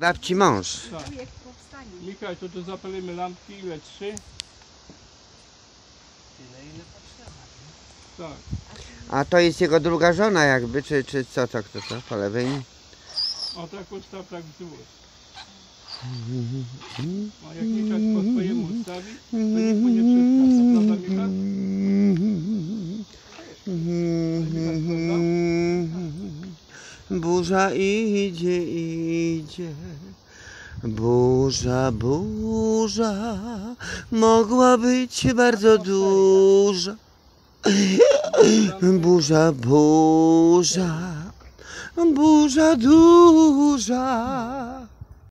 Babci mąż. Tak. Mikołaj, to tu zapalimy lampki, ile? Trzy? Tyle ile potrzeba. Tak. A to jest jego druga żona jakby, czy, czy co to, kto to po lewej? O tak ustaw, tak wzdłuż. A jak Mikołaj po swojemu ustawi, to nikt mu nie przeszkadza. Prawda, Mikołaj? Burza idzie, idzie. Burza, burza, mogła być bardzo duża. Burza, burza, burza duża.